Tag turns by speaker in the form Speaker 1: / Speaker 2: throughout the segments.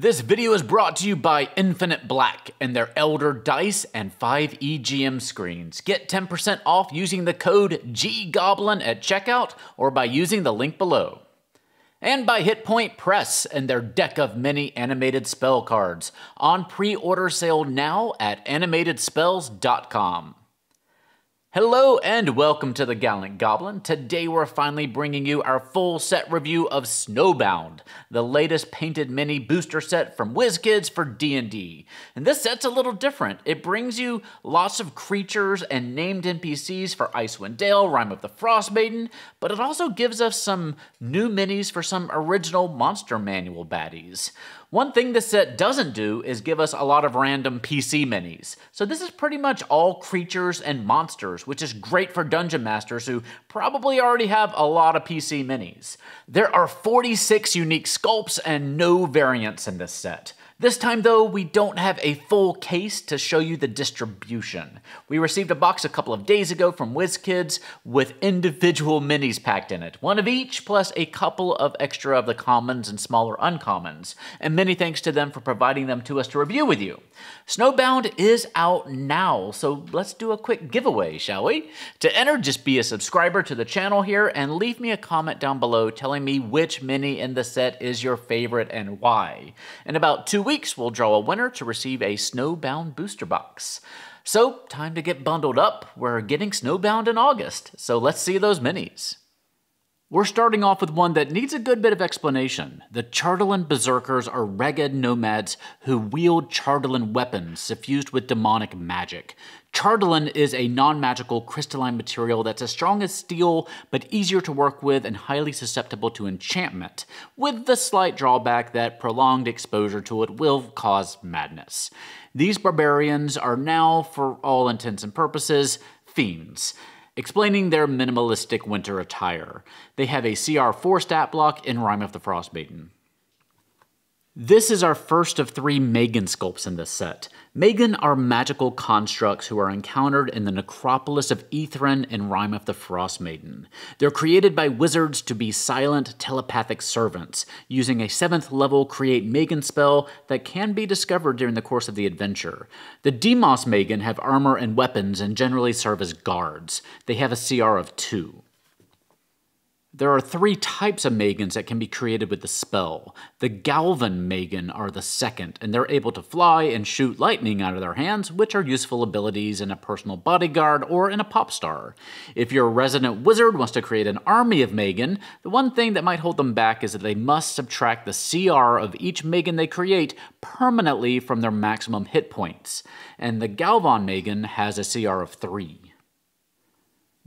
Speaker 1: This video is brought to you by Infinite Black and their Elder Dice and 5EGM screens. Get 10% off using the code GGOBLIN at checkout or by using the link below. And by Hitpoint Press and their Deck of Many animated spell cards on pre-order sale now at animatedspells.com. Hello and welcome to the Gallant Goblin. Today we're finally bringing you our full set review of Snowbound, the latest painted mini booster set from WizKids for D&D. And this set's a little different. It brings you lots of creatures and named NPCs for Icewind Dale, Rime of the Frost Maiden, but it also gives us some new minis for some original Monster Manual baddies. One thing this set doesn't do is give us a lot of random PC minis. So this is pretty much all creatures and monsters, which is great for dungeon masters who probably already have a lot of PC minis. There are 46 unique sculpts and no variants in this set. This time, though, we don't have a full case to show you the distribution. We received a box a couple of days ago from WizKids with individual minis packed in it, one of each, plus a couple of extra of the commons and smaller uncommons. And many thanks to them for providing them to us to review with you. Snowbound is out now, so let's do a quick giveaway, shall we? To enter, just be a subscriber to the channel here and leave me a comment down below telling me which mini in the set is your favorite and why. In about two weeks, we'll draw a winner to receive a Snowbound booster box. So, time to get bundled up. We're getting Snowbound in August, so let's see those minis. We're starting off with one that needs a good bit of explanation. The Chardalyn Berserkers are ragged nomads who wield Chardalyn weapons suffused with demonic magic. Chardalyn is a non-magical crystalline material that's as strong as steel, but easier to work with and highly susceptible to enchantment, with the slight drawback that prolonged exposure to it will cause madness. These barbarians are now, for all intents and purposes, fiends explaining their minimalistic winter attire. They have a CR4 stat block in Rime of the Frostmaiden. This is our first of three Magen sculpts in this set. Magen are magical constructs who are encountered in the necropolis of Ythryn in Rime of the Frost Maiden. They're created by wizards to be silent, telepathic servants, using a 7th level Create Magen spell that can be discovered during the course of the adventure. The Demos Magen have armor and weapons and generally serve as guards. They have a CR of 2. There are three types of Magens that can be created with the spell. The Galvan Magen are the second, and they're able to fly and shoot lightning out of their hands, which are useful abilities in a personal bodyguard or in a pop star. If your resident wizard wants to create an army of Magen, the one thing that might hold them back is that they must subtract the CR of each Magen they create permanently from their maximum hit points. And the Galvan Magen has a CR of 3.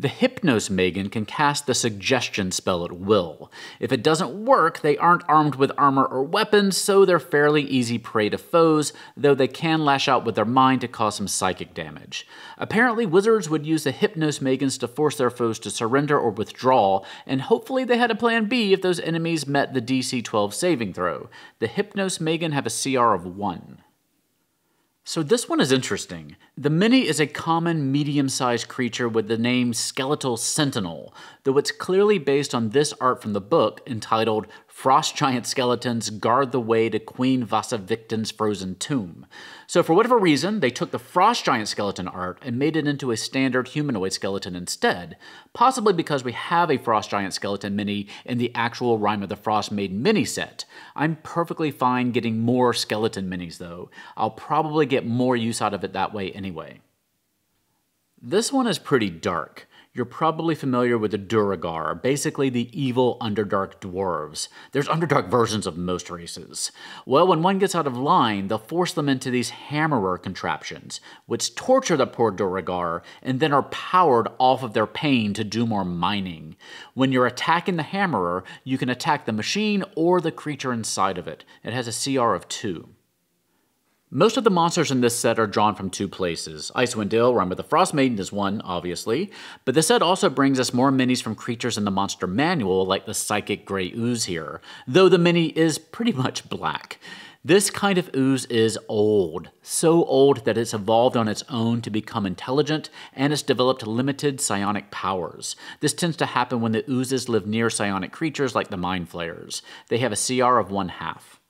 Speaker 1: The Hypnos Magen can cast the Suggestion spell at will. If it doesn't work, they aren't armed with armor or weapons, so they're fairly easy prey to foes, though they can lash out with their mind to cause some psychic damage. Apparently, wizards would use the Hypnos Magens to force their foes to surrender or withdraw, and hopefully they had a plan B if those enemies met the DC 12 saving throw. The Hypnos Magen have a CR of 1. So this one is interesting. The Mini is a common medium-sized creature with the name Skeletal Sentinel, though it's clearly based on this art from the book entitled Frost Giant Skeletons Guard the Way to Queen Vasavictin's Frozen Tomb. So for whatever reason, they took the Frost Giant skeleton art and made it into a standard humanoid skeleton instead, possibly because we have a Frost Giant skeleton mini in the actual Rime of the Frost made mini set. I'm perfectly fine getting more skeleton minis though. I'll probably get more use out of it that way anyway. This one is pretty dark. You're probably familiar with the Duergar, basically the evil Underdark dwarves. There's Underdark versions of most races. Well, when one gets out of line, they'll force them into these hammerer contraptions, which torture the poor Duergar and then are powered off of their pain to do more mining. When you're attacking the hammerer, you can attack the machine or the creature inside of it. It has a CR of 2. Most of the monsters in this set are drawn from two places. Icewind Dale, Rime of the Frost Maiden is one, obviously, but the set also brings us more minis from creatures in the monster manual, like the Psychic Grey Ooze here, though the mini is pretty much black. This kind of ooze is old, so old that it's evolved on its own to become intelligent, and it's developed limited psionic powers. This tends to happen when the oozes live near psionic creatures like the Mind Flayers. They have a CR of one half.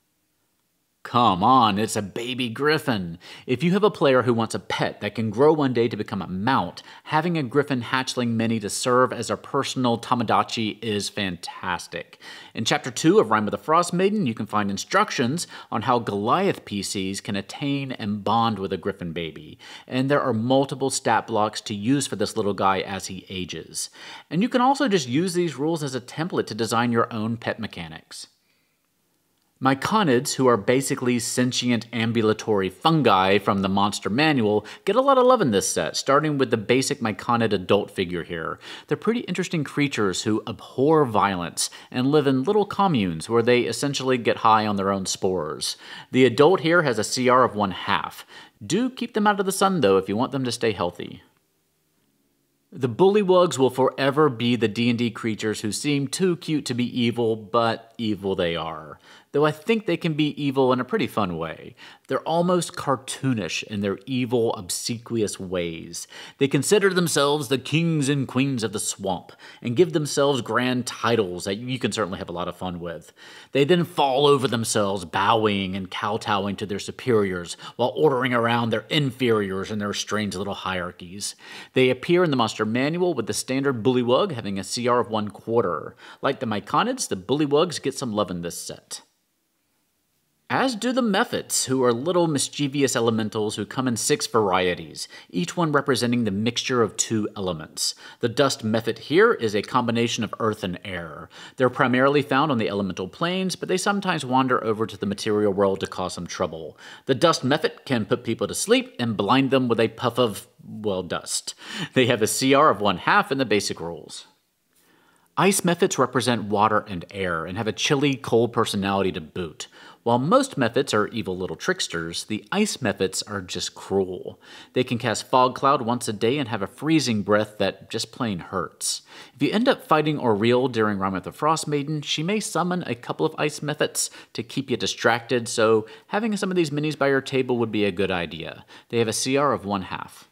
Speaker 1: Come on, it's a baby griffin. If you have a player who wants a pet that can grow one day to become a mount, having a griffin hatchling mini to serve as a personal Tamagotchi is fantastic. In Chapter 2 of Rime of the Frost Maiden, you can find instructions on how Goliath PCs can attain and bond with a griffin baby, and there are multiple stat blocks to use for this little guy as he ages. And you can also just use these rules as a template to design your own pet mechanics. Myconids, who are basically sentient ambulatory fungi from the monster manual, get a lot of love in this set, starting with the basic Myconid adult figure here. They're pretty interesting creatures who abhor violence and live in little communes where they essentially get high on their own spores. The adult here has a CR of one half. Do keep them out of the sun though if you want them to stay healthy. The bullywugs will forever be the D&D creatures who seem too cute to be evil, but evil they are though I think they can be evil in a pretty fun way. They're almost cartoonish in their evil, obsequious ways. They consider themselves the kings and queens of the swamp and give themselves grand titles that you can certainly have a lot of fun with. They then fall over themselves, bowing and kowtowing to their superiors while ordering around their inferiors in their strange little hierarchies. They appear in the monster manual with the standard bullywug having a CR of one quarter. Like the Myconids, the bullywugs get some love in this set as do the Mephits, who are little mischievous elementals who come in six varieties, each one representing the mixture of two elements. The Dust Mephit here is a combination of earth and air. They're primarily found on the elemental planes, but they sometimes wander over to the material world to cause some trouble. The Dust Mephit can put people to sleep and blind them with a puff of, well, dust. They have a CR of one half in the basic rules. Ice Mephits represent water and air and have a chilly, cold personality to boot. While most Mephits are evil little tricksters, the Ice Mephits are just cruel. They can cast Fog Cloud once a day and have a freezing breath that just plain hurts. If you end up fighting Auril during Rime of the Frost Maiden, she may summon a couple of Ice Mephits to keep you distracted, so having some of these minis by your table would be a good idea. They have a CR of one half.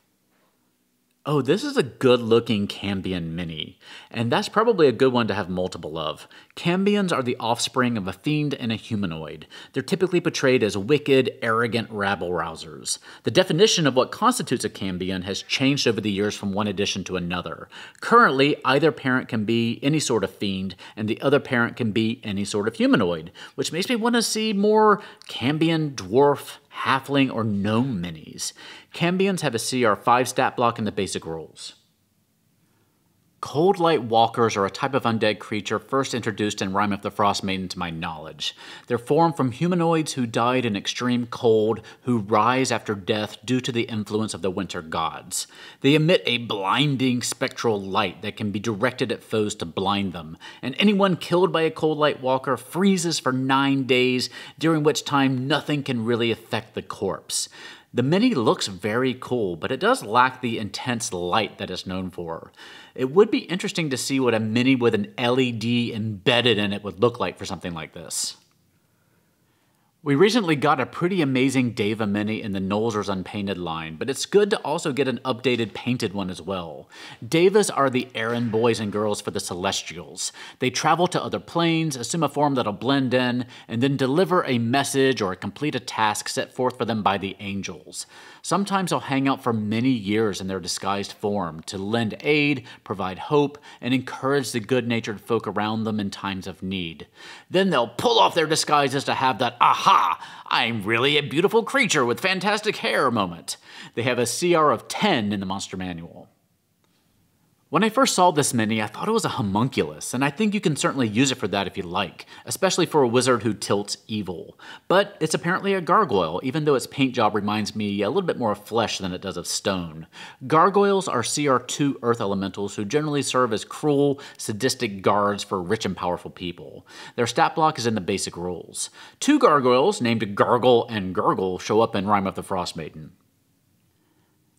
Speaker 1: Oh, this is a good looking Cambion Mini, and that's probably a good one to have multiple of. Cambions are the offspring of a fiend and a humanoid. They're typically portrayed as wicked, arrogant rabble rousers. The definition of what constitutes a Cambion has changed over the years from one edition to another. Currently, either parent can be any sort of fiend, and the other parent can be any sort of humanoid, which makes me want to see more Cambion, dwarf, halfling, or gnome minis. Cambions have a CR5 stat block in the basic rules. Cold Light Walkers are a type of undead creature first introduced in Rime of the Frost Maiden to my knowledge. They're formed from humanoids who died in extreme cold, who rise after death due to the influence of the winter gods. They emit a blinding spectral light that can be directed at foes to blind them, and anyone killed by a Cold Light Walker freezes for nine days, during which time nothing can really affect the corpse. The Mini looks very cool, but it does lack the intense light that it's known for. It would be interesting to see what a Mini with an LED embedded in it would look like for something like this. We recently got a pretty amazing Deva Mini in the Nolzur's Unpainted line, but it's good to also get an updated painted one as well. Devas are the errand boys and girls for the Celestials. They travel to other planes, assume a form that'll blend in, and then deliver a message or complete a task set forth for them by the angels. Sometimes they'll hang out for many years in their disguised form to lend aid, provide hope, and encourage the good natured folk around them in times of need. Then they'll pull off their disguises to have that aha, I'm really a beautiful creature with fantastic hair moment. They have a CR of 10 in the Monster Manual. When I first saw this mini, I thought it was a homunculus, and I think you can certainly use it for that if you like, especially for a wizard who tilts evil. But it's apparently a gargoyle, even though its paint job reminds me a little bit more of flesh than it does of stone. Gargoyles are CR2 earth elementals who generally serve as cruel, sadistic guards for rich and powerful people. Their stat block is in the basic rules. Two gargoyles, named Gargle and Gurgle, show up in Rime of the Frost Maiden.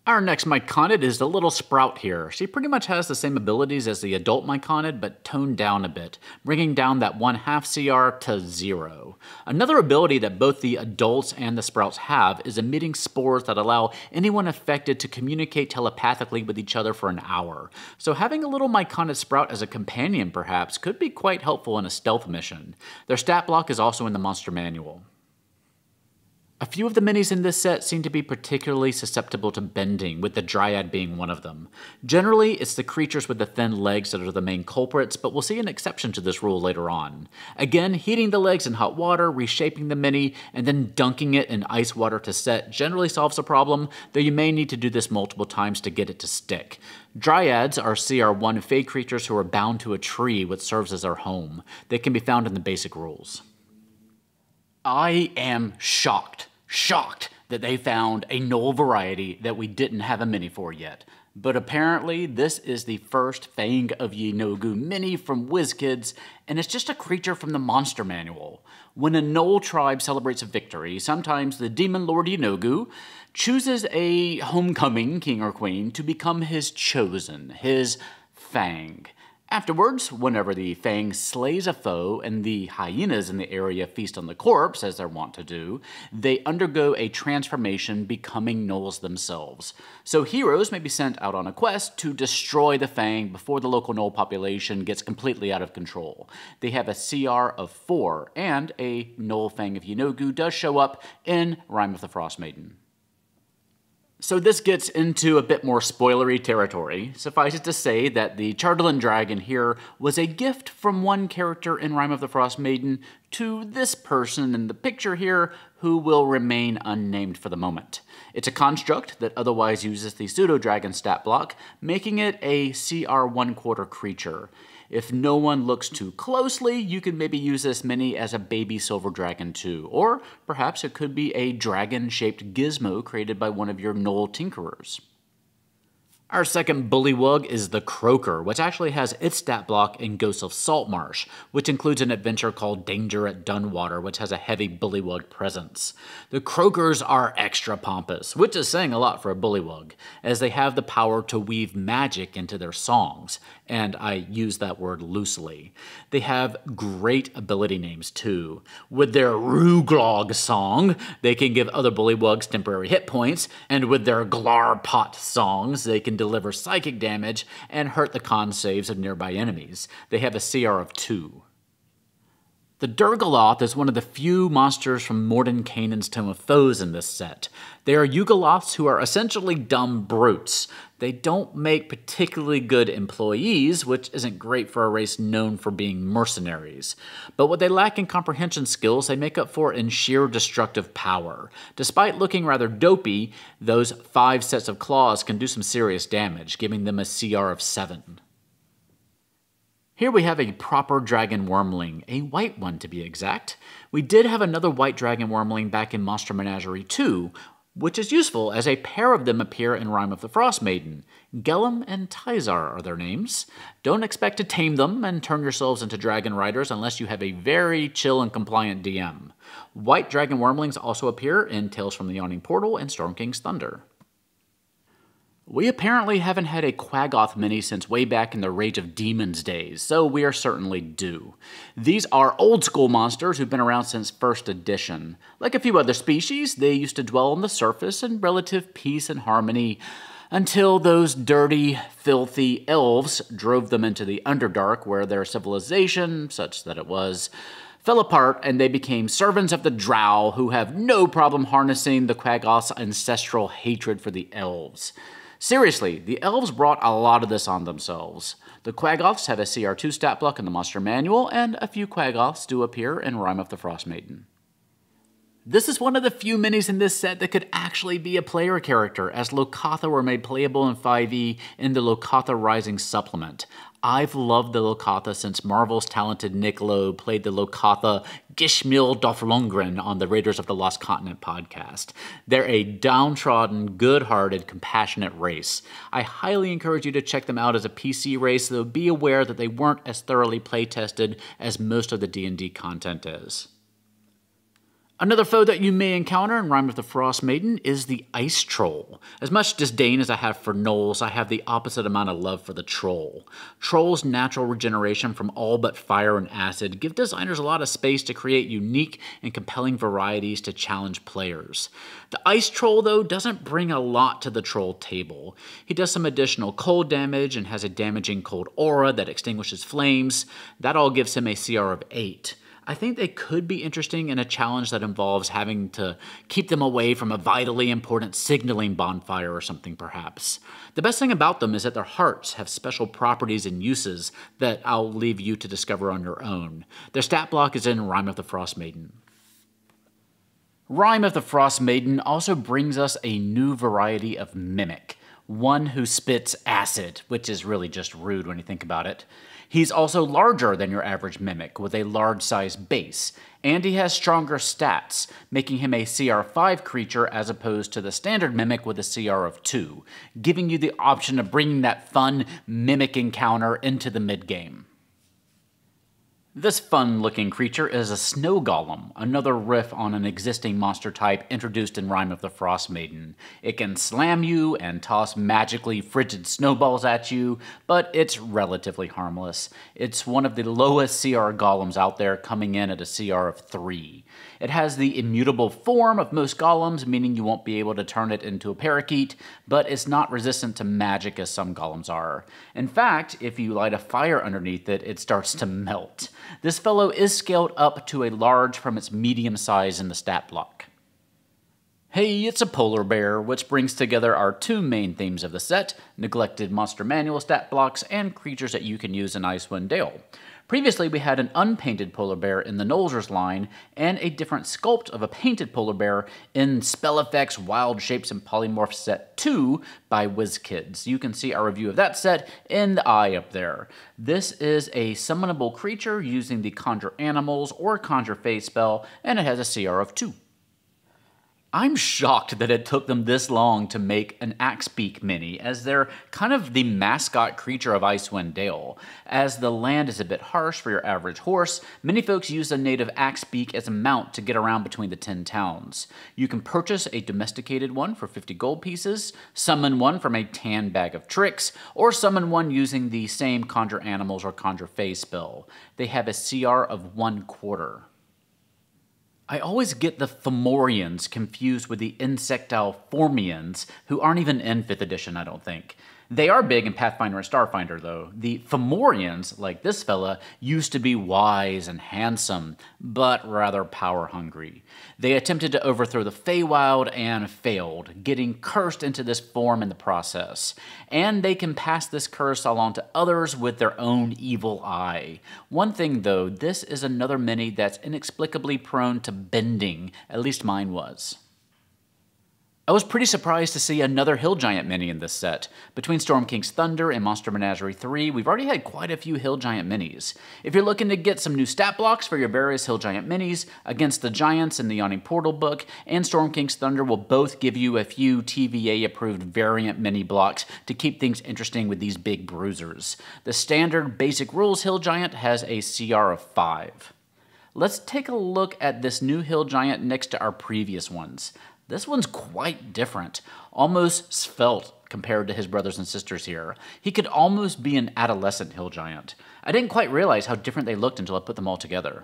Speaker 1: Our next Myconid is the little sprout here. She pretty much has the same abilities as the adult Myconid, but toned down a bit, bringing down that one half CR to zero. Another ability that both the adults and the sprouts have is emitting spores that allow anyone affected to communicate telepathically with each other for an hour. So having a little Myconid sprout as a companion perhaps could be quite helpful in a stealth mission. Their stat block is also in the monster manual. A few of the minis in this set seem to be particularly susceptible to bending, with the Dryad being one of them. Generally, it's the creatures with the thin legs that are the main culprits, but we'll see an exception to this rule later on. Again, heating the legs in hot water, reshaping the mini, and then dunking it in ice water to set generally solves the problem, though you may need to do this multiple times to get it to stick. Dryads are CR1 fey creatures who are bound to a tree which serves as their home. They can be found in the basic rules. I am shocked shocked that they found a gnoll variety that we didn't have a mini for yet. But apparently, this is the first Fang of Yeenoghu mini from WizKids, and it's just a creature from the Monster Manual. When a Gnoll tribe celebrates a victory, sometimes the Demon Lord Yeenoghu chooses a homecoming king or queen to become his chosen, his Fang. Afterwards, whenever the Fang slays a foe and the hyenas in the area feast on the corpse, as they're wont to do, they undergo a transformation, becoming Gnolls themselves. So heroes may be sent out on a quest to destroy the Fang before the local Gnoll population gets completely out of control. They have a CR of 4, and a Gnoll Fang of Yeenoghu does show up in Rime of the Frost Maiden. So this gets into a bit more spoilery territory. Suffice it to say that the Chardalyn Dragon here was a gift from one character in Rime of the Frost Maiden to this person in the picture here who will remain unnamed for the moment. It's a construct that otherwise uses the pseudo-dragon stat block, making it a CR one-quarter creature. If no one looks too closely, you could maybe use this mini as a baby silver dragon too. Or perhaps it could be a dragon-shaped gizmo created by one of your Null Tinkerers. Our second bullywug is the Croaker, which actually has its stat block in Ghosts of Saltmarsh, which includes an adventure called Danger at Dunwater, which has a heavy bullywug presence. The Croakers are extra pompous, which is saying a lot for a bullywug, as they have the power to weave magic into their songs, and I use that word loosely. They have great ability names too. With their Ruglog song, they can give other bullywugs temporary hit points, and with their Glarpot songs, they can deliver psychic damage and hurt the con saves of nearby enemies. They have a CR of 2. The Dhergoloth is one of the few monsters from Mordenkainen's Tome of Foes in this set. They are Yugoloths who are essentially dumb brutes. They don't make particularly good employees, which isn't great for a race known for being mercenaries. But what they lack in comprehension skills, they make up for in sheer destructive power. Despite looking rather dopey, those five sets of claws can do some serious damage, giving them a CR of 7. Here we have a proper dragon wormling, a white one to be exact. We did have another white dragon wormling back in Monster Menagerie 2, which is useful as a pair of them appear in Rime of the Frost Maiden. Gelem and Tizar are their names. Don't expect to tame them and turn yourselves into dragon riders unless you have a very chill and compliant DM. White dragon wormlings also appear in Tales from the Yawning Portal and Storm King's Thunder. We apparently haven't had a Quaggoth mini since way back in the Rage of Demons days, so we are certainly due. These are old school monsters who've been around since first edition. Like a few other species, they used to dwell on the surface in relative peace and harmony until those dirty, filthy elves drove them into the Underdark where their civilization, such that it was, fell apart and they became servants of the Drow who have no problem harnessing the Quaggoth's ancestral hatred for the elves. Seriously, the elves brought a lot of this on themselves. The Quaggoths have a CR2 stat block in the Monster Manual, and a few Quaggoths do appear in Rime of the Frost Maiden. This is one of the few minis in this set that could actually be a player character, as Locathah were made playable in 5e in the Locathah Rising supplement. I've loved the Locathah since Marvel's talented Nick Lowe played the Locathah Gishmil Doflongren on the Raiders of the Lost Continent podcast. They're a downtrodden, good-hearted, compassionate race. I highly encourage you to check them out as a PC race, though be aware that they weren't as thoroughly play-tested as most of the D&D content is. Another foe that you may encounter in Rime of the Frost Maiden is the Ice Troll. As much disdain as I have for gnolls, I have the opposite amount of love for the Troll. Troll's natural regeneration from all but fire and acid give designers a lot of space to create unique and compelling varieties to challenge players. The Ice Troll, though, doesn't bring a lot to the Troll table. He does some additional cold damage and has a damaging cold aura that extinguishes flames. That all gives him a CR of 8. I think they could be interesting in a challenge that involves having to keep them away from a vitally important signaling bonfire or something, perhaps. The best thing about them is that their hearts have special properties and uses that I'll leave you to discover on your own. Their stat block is in Rime of the Frost Maiden. Rime of the Frost Maiden also brings us a new variety of mimic, one who spits acid, which is really just rude when you think about it. He's also larger than your average Mimic, with a large size base, and he has stronger stats, making him a CR5 creature as opposed to the standard Mimic with a CR of 2, giving you the option of bringing that fun Mimic encounter into the mid game. This fun-looking creature is a snow golem, another riff on an existing monster type introduced in Rime of the Frost Maiden. It can slam you and toss magically frigid snowballs at you, but it's relatively harmless. It's one of the lowest CR golems out there, coming in at a CR of 3. It has the immutable form of most golems, meaning you won't be able to turn it into a parakeet, but it's not resistant to magic as some golems are. In fact, if you light a fire underneath it, it starts to melt. This fellow is scaled up to a large from its medium size in the stat block. Hey, it's a polar bear, which brings together our two main themes of the set, neglected monster manual stat blocks and creatures that you can use in Icewind Dale. Previously, we had an unpainted polar bear in the Nolzur's line, and a different sculpt of a painted polar bear in Spell Effects Wild Shapes and Polymorph Set 2 by WizKids. You can see our review of that set in the eye up there. This is a summonable creature using the Conjure Animals or Conjure Fey spell, and it has a CR of 2. I'm shocked that it took them this long to make an Axbeak mini, as they're kind of the mascot creature of Icewind Dale. As the land is a bit harsh for your average horse, many folks use a native Axbeak as a mount to get around between the 10 towns. You can purchase a domesticated one for 50 gold pieces, summon one from a tan bag of tricks, or summon one using the same Conjure Animals or Conjure Fey spell. They have a CR of one quarter. I always get the Fomorians confused with the insectile Formians, who aren't even in 5th edition, I don't think. They are big in Pathfinder and Starfinder, though. The Fomorians, like this fella, used to be wise and handsome, but rather power hungry. They attempted to overthrow the Feywild and failed, getting cursed into this form in the process. And they can pass this curse along to others with their own evil eye. One thing, though, this is another mini that's inexplicably prone to bending, at least mine was. I was pretty surprised to see another Hill Giant mini in this set. Between Storm King's Thunder and Monster Menagerie 3, we've already had quite a few Hill Giant minis. If you're looking to get some new stat blocks for your various Hill Giant minis, Against the Giants in the Yawning Portal book and Storm King's Thunder will both give you a few TVA-approved variant mini blocks to keep things interesting with these big bruisers. The standard Basic Rules Hill Giant has a CR of 5. Let's take a look at this new Hill Giant next to our previous ones. This one's quite different, almost svelte compared to his brothers and sisters here. He could almost be an adolescent hill giant. I didn't quite realize how different they looked until I put them all together.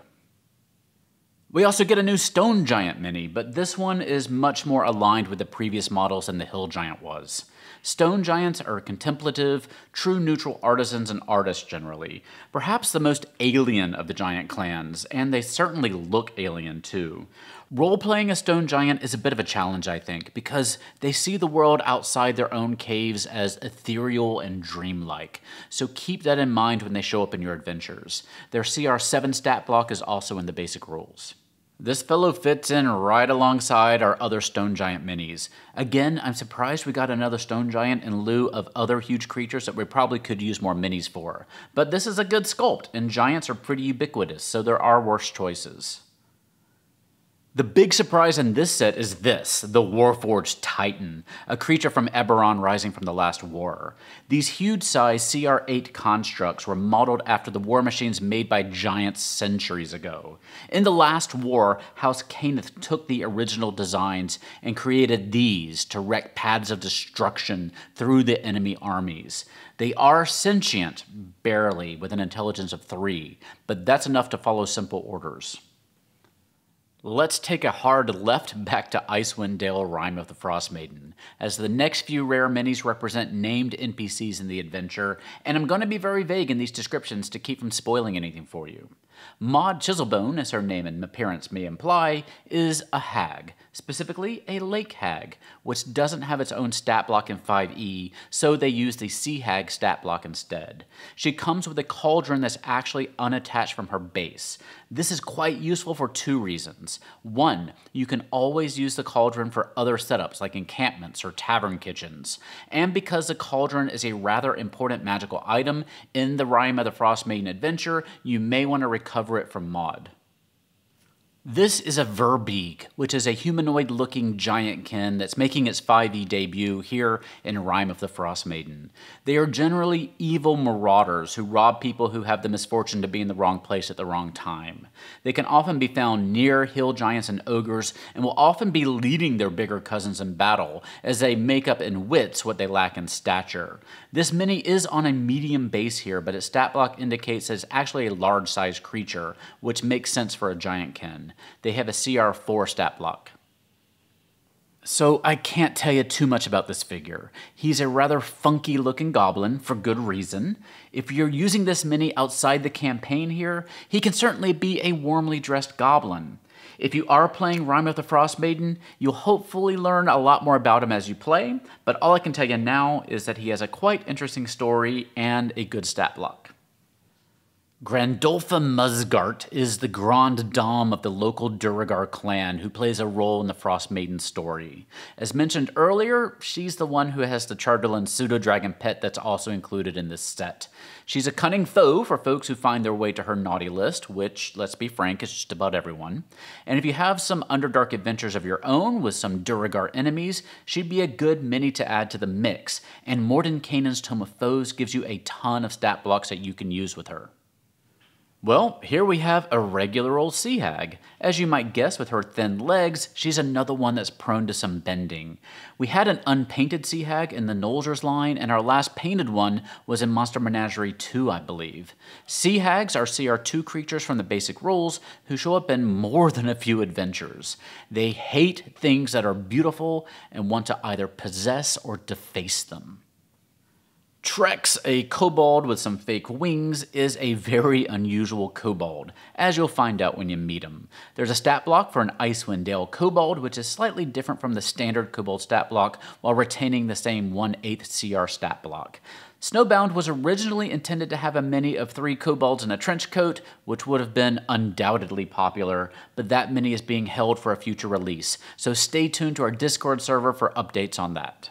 Speaker 1: We also get a new Stone Giant mini, but this one is much more aligned with the previous models than the Hill Giant was. Stone giants are contemplative, true neutral artisans and artists generally, perhaps the most alien of the giant clans, and they certainly look alien too. Role-playing a stone giant is a bit of a challenge, I think, because they see the world outside their own caves as ethereal and dreamlike, so keep that in mind when they show up in your adventures. Their CR7 stat block is also in the basic rules. This fellow fits in right alongside our other Stone Giant minis. Again, I'm surprised we got another Stone Giant in lieu of other huge creatures that we probably could use more minis for. But this is a good sculpt, and giants are pretty ubiquitous, so there are worse choices. The big surprise in this set is this, the Warforged Titan, a creature from Eberron rising from the last war. These huge-size CR8 constructs were modeled after the war machines made by giants centuries ago. In the last war, House Cannith took the original designs and created these to wreck paths of destruction through the enemy armies. They are sentient, barely, with an intelligence of 3, but that's enough to follow simple orders. Let's take a hard left back to Icewind Dale Rime of the Frost Maiden. as the next few rare minis represent named NPCs in the adventure, and I'm going to be very vague in these descriptions to keep from spoiling anything for you. Maud Chiselbone, as her name and appearance may imply, is a hag, specifically a lake hag, which doesn't have its own stat block in 5e, so they use the sea hag stat block instead. She comes with a cauldron that's actually unattached from her base. This is quite useful for two reasons. One, you can always use the cauldron for other setups like encampments or tavern kitchens. And because the cauldron is a rather important magical item in the Rime of the Frost Maiden adventure, you may want to recover it from Maud. This is a Verbeeg, which is a humanoid looking giant giantkin that's making its 5e debut here in Rime of the Frost Maiden. They are generally evil marauders who rob people who have the misfortune to be in the wrong place at the wrong time. They can often be found near hill giants and ogres and will often be leading their bigger cousins in battle as they make up in wits what they lack in stature. This mini is on a medium base here, but its stat block indicates it's actually a large sized creature, which makes sense for a giant giantkin they have a CR4 stat block. So I can't tell you too much about this figure. He's a rather funky looking goblin for good reason. If you're using this mini outside the campaign here, he can certainly be a warmly dressed goblin. If you are playing Rime of the Frost Maiden, you'll hopefully learn a lot more about him as you play, but all I can tell you now is that he has a quite interesting story and a good stat block. Grandolpha Muzgardt is the Grand Dame of the local Duergar clan who plays a role in the Frost Maiden story. As mentioned earlier, she's the one who has the Chardalyn pseudo-dragon pet that's also included in this set. She's a cunning foe for folks who find their way to her naughty list, which, let's be frank, is just about everyone. And if you have some Underdark adventures of your own with some Duergar enemies, she'd be a good mini to add to the mix, and Mordenkainen's Tome of Foes gives you a ton of stat blocks that you can use with her. Well, here we have a regular old sea hag. As you might guess, with her thin legs, she's another one that's prone to some bending. We had an unpainted sea hag in the Nolzur's line, and our last painted one was in Monster Menagerie 2, I believe. Sea hags are CR2 creatures from the basic rules who show up in more than a few adventures. They hate things that are beautiful and want to either possess or deface them. Trex, a kobold with some fake wings, is a very unusual kobold, as you'll find out when you meet him. There's a stat block for an Icewind Dale kobold, which is slightly different from the standard kobold stat block while retaining the same 1 8 CR stat block. Snowbound was originally intended to have a mini of three kobolds in a trench coat, which would have been undoubtedly popular, but that mini is being held for a future release, so stay tuned to our Discord server for updates on that.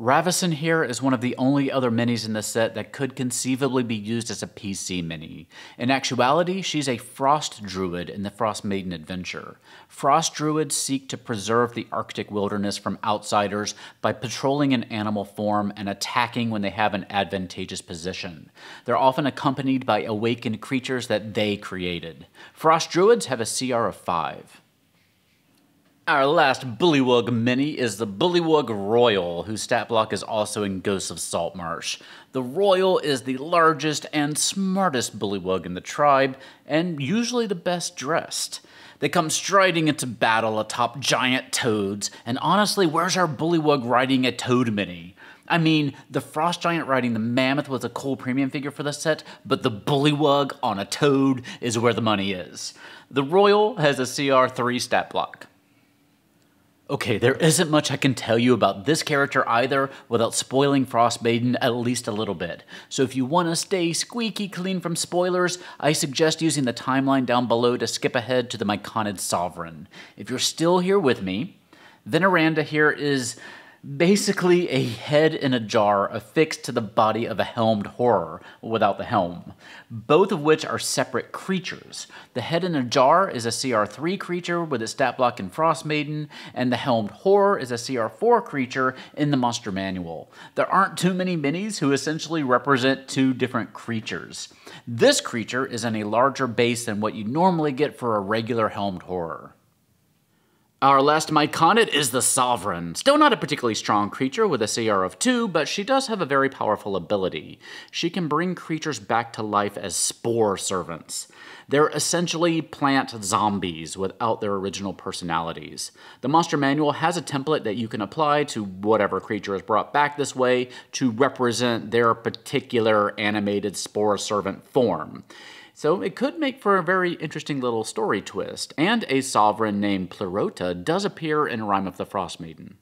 Speaker 1: Ravison here is one of the only other minis in the set that could conceivably be used as a PC mini. In actuality, she's a Frost Druid in the Frost Maiden adventure. Frost Druids seek to preserve the Arctic wilderness from outsiders by patrolling in animal form and attacking when they have an advantageous position. They're often accompanied by awakened creatures that they created. Frost Druids have a CR of 5. Our last Bullywug mini is the Bullywug Royal, whose stat block is also in Ghosts of Saltmarsh. The Royal is the largest and smartest Bullywug in the tribe, and usually the best dressed. They come striding into battle atop giant toads, and honestly, where's our Bullywug riding a toad mini? I mean, the Frost Giant riding the Mammoth was a cool premium figure for the set, but the Bullywug on a toad is where the money is. The Royal has a CR3 stat block. Okay, there isn't much I can tell you about this character either without spoiling Frost Maiden at least a little bit. So if you want to stay squeaky clean from spoilers, I suggest using the timeline down below to skip ahead to the Myconid Sovereign. If you're still here with me, Veneranda here is basically a head in a jar affixed to the body of a helmed horror without the helm, both of which are separate creatures. The head in a jar is a CR3 creature with its stat block in Frost Maiden, and the helmed horror is a CR4 creature in the Monster Manual. There aren't too many minis who essentially represent two different creatures. This creature is in a larger base than what you normally get for a regular helmed horror. Our last Myconid is the Sovereign. Still not a particularly strong creature with a CR of 2, but she does have a very powerful ability. She can bring creatures back to life as spore servants. They're essentially plant zombies without their original personalities. The monster manual has a template that you can apply to whatever creature is brought back this way to represent their particular animated spore servant form. So it could make for a very interesting little story twist, and a sovereign named Plurota does appear in Rime of the Frost Maiden.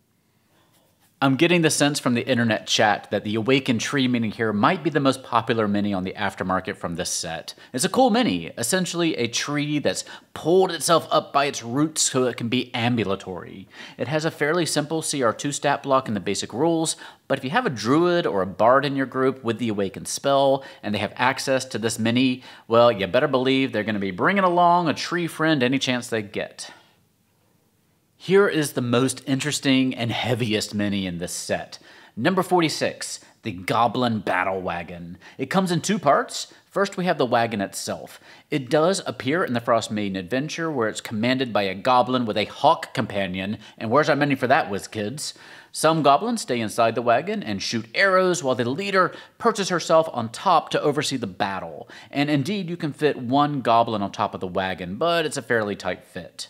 Speaker 1: I'm getting the sense from the internet chat that the Awakened Tree mini here might be the most popular mini on the aftermarket from this set. It's a cool mini, essentially a tree that's pulled itself up by its roots so it can be ambulatory. It has a fairly simple CR2 stat block in the basic rules, but if you have a druid or a bard in your group with the Awakened spell and they have access to this mini, well, you better believe they're going to be bringing along a tree friend any chance they get. Here is the most interesting and heaviest mini in this set. Number 46, the Goblin Battle Wagon. It comes in two parts. First, we have the wagon itself. It does appear in the Frost Maiden Adventure, where it's commanded by a goblin with a hawk companion, and where's our mini for that, WizKids? Some goblins stay inside the wagon and shoot arrows, while the leader perches herself on top to oversee the battle. And indeed, you can fit one goblin on top of the wagon, but it's a fairly tight fit.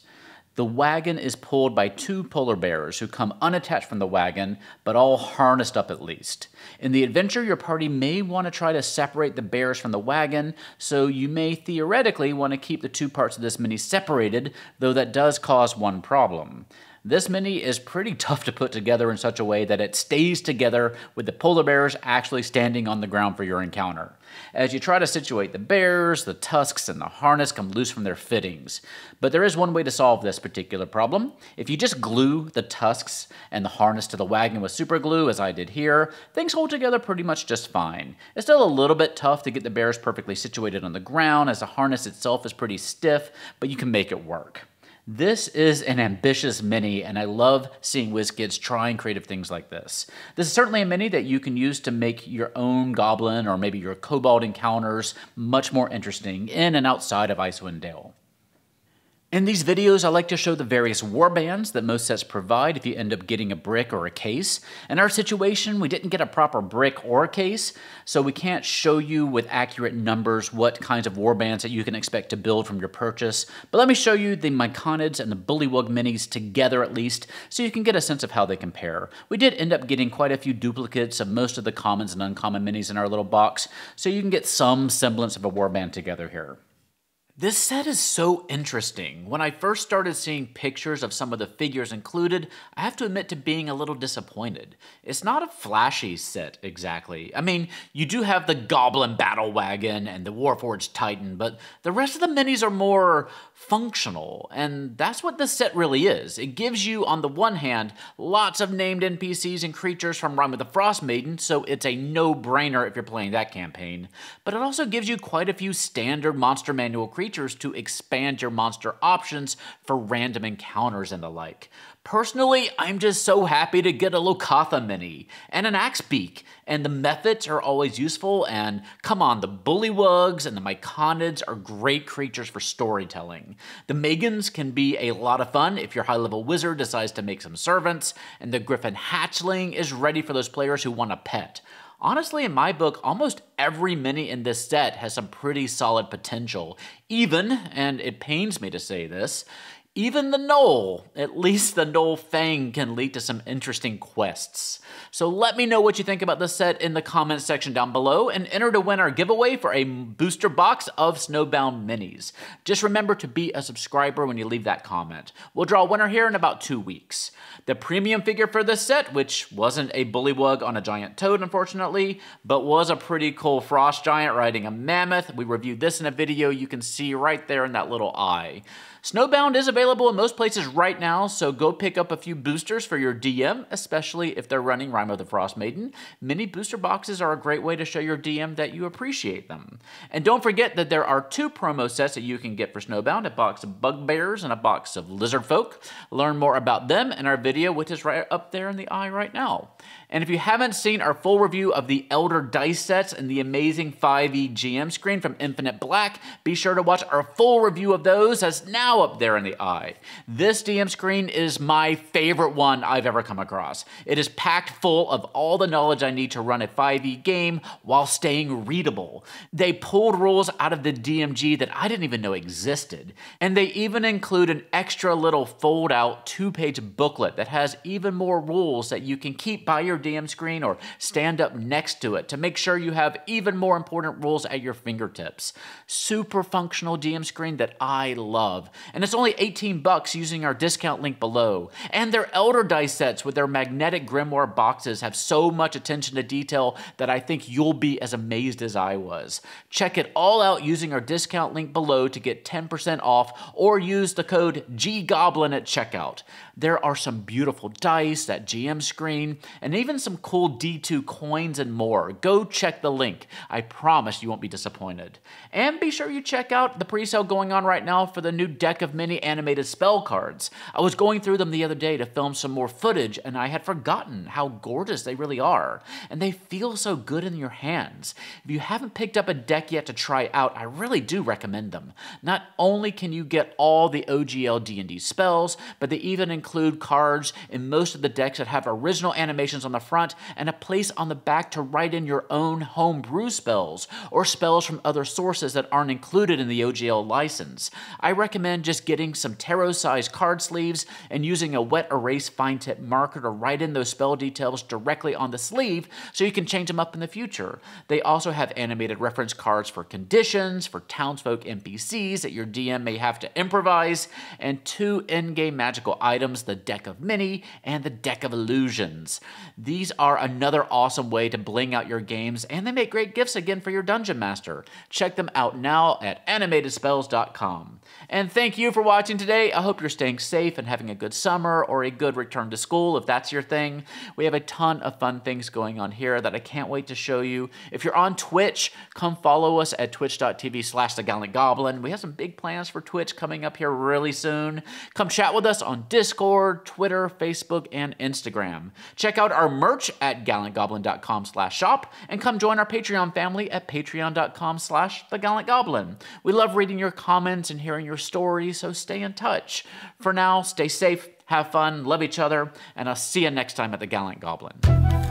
Speaker 1: The wagon is pulled by two polar bears who come unattached from the wagon, but all harnessed up at least. In the adventure, your party may want to try to separate the bears from the wagon, so you may theoretically want to keep the two parts of this mini separated, though that does cause one problem. This mini is pretty tough to put together in such a way that it stays together with the polar bears actually standing on the ground for your encounter. As you try to situate the bears, the tusks and the harness come loose from their fittings. But there is one way to solve this particular problem. If you just glue the tusks and the harness to the wagon with super glue, as I did here, things hold together pretty much just fine. It's still a little bit tough to get the bears perfectly situated on the ground as the harness itself is pretty stiff, but you can make it work. This is an ambitious mini, and I love seeing WizKids trying creative things like this. This is certainly a mini that you can use to make your own goblin or maybe your kobold encounters much more interesting in and outside of Icewind Dale. In these videos, I like to show the various warbands that most sets provide if you end up getting a brick or a case. In our situation, we didn't get a proper brick or a case, so we can't show you with accurate numbers what kinds of warbands that you can expect to build from your purchase. But let me show you the Myconids and the Bullywug minis together at least, so you can get a sense of how they compare. We did end up getting quite a few duplicates of most of the commons and uncommon minis in our little box, so you can get some semblance of a warband together here. This set is so interesting. When I first started seeing pictures of some of the figures included, I have to admit to being a little disappointed. It's not a flashy set exactly. I mean, you do have the Goblin Battle Wagon and the Warforged Titan, but the rest of the minis are more functional, and that's what this set really is. It gives you, on the one hand, lots of named NPCs and creatures from Rime of the Frost Maiden, so it's a no-brainer if you're playing that campaign, but it also gives you quite a few standard Monster Manual creatures to expand your monster options for random encounters and the like. Personally, I'm just so happy to get a Locathah mini and an Axebeak, and the Mephits are always useful, and come on, the Bullywugs and the Myconids are great creatures for storytelling. The Magens can be a lot of fun if your high-level wizard decides to make some servants, and the Griffin Hatchling is ready for those players who want a pet. Honestly, in my book, almost every mini in this set has some pretty solid potential. Even, and it pains me to say this, even the Gnoll, at least the Gnoll Fang can lead to some interesting quests. So let me know what you think about this set in the comments section down below and enter to win our giveaway for a booster box of Snowbound Minis. Just remember to be a subscriber when you leave that comment. We'll draw a winner here in about two weeks. The premium figure for this set, which wasn't a Bullywug on a giant toad unfortunately, but was a pretty cool frost giant riding a mammoth. We reviewed this in a video you can see right there in that little eye. Snowbound is available in most places right now, so go pick up a few boosters for your DM, especially if they're running Rime of the Frost Maiden. Mini booster boxes are a great way to show your DM that you appreciate them. And don't forget that there are two promo sets that you can get for Snowbound, a box of Bugbears and a box of Lizard Folk. Learn more about them in our video, which is right up there in the eye right now. And if you haven't seen our full review of the Elder dice sets and the amazing 5e GM screen from Infinite Black, be sure to watch our full review of those as now up there in the eye. This DM screen is my favorite one I've ever come across. It is packed full of all the knowledge I need to run a 5e game while staying readable. They pulled rules out of the DMG that I didn't even know existed, and they even include an extra little fold out two page booklet that has even more rules that you can keep by your DM screen or stand up next to it to make sure you have even more important rules at your fingertips. Super functional DM screen that I love. And it's only 18 bucks using our discount link below. And their Elder Dice sets with their magnetic grimoire boxes have so much attention to detail that I think you'll be as amazed as I was. Check it all out using our discount link below to get 10% off or use the code GGOBLIN at checkout. There are some beautiful dice, that GM screen, and even some cool D2 coins and more. Go check the link. I promise you won't be disappointed. And be sure you check out the pre-sale going on right now for the new Deck of Many animated spell cards. I was going through them the other day to film some more footage and I had forgotten how gorgeous they really are. And they feel so good in your hands. If you haven't picked up a deck yet to try out, I really do recommend them. Not only can you get all the OGL D&D spells, but they even include cards in most of the decks that have original animations on the front and a place on the back to write in your own homebrew spells or spells from other sources that aren't included in the OGL license. I recommend just getting some tarot-sized card sleeves and using a wet erase fine tip marker to write in those spell details directly on the sleeve so you can change them up in the future. They also have animated reference cards for conditions, for townsfolk NPCs that your DM may have to improvise, and two in-game magical items, the Deck of Many and the Deck of Illusions. These are another awesome way to bling out your games, and they make great gifts again for your Dungeon Master. Check them out now at animatedspells.com. And thank you for watching today. I hope you're staying safe and having a good summer or a good return to school if that's your thing. We have a ton of fun things going on here that I can't wait to show you. If you're on Twitch, come follow us at twitch.tv slash the Gallant Goblin. We have some big plans for Twitch coming up here really soon. Come chat with us on Discord, Twitter, Facebook, and Instagram. Check out our merch at gallantgoblin.com slash shop and come join our Patreon family at patreon.com slash the Gallant Goblin. We love reading your comments and hearing your stories, so stay in touch. For now, stay safe, have fun, love each other, and I'll see you next time at the Gallant Goblin.